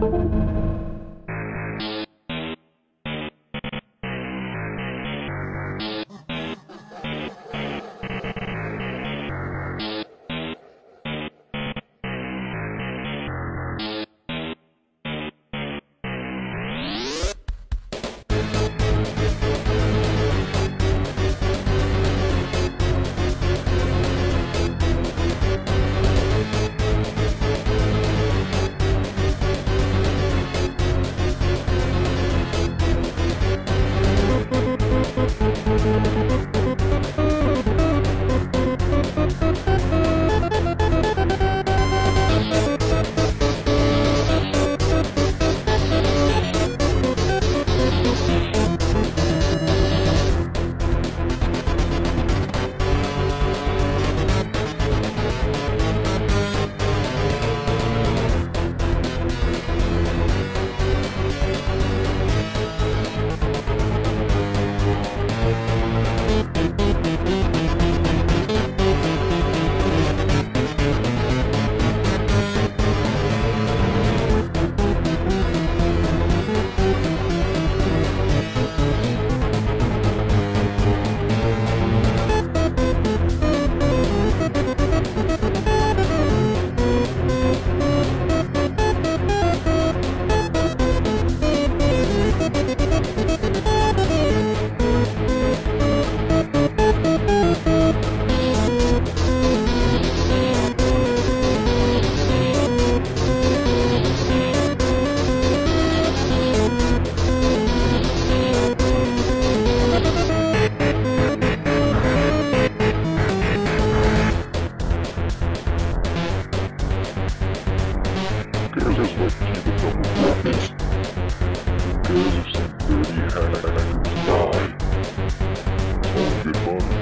you Because looking at the double profits. Girls of some dirty die. It's all good money.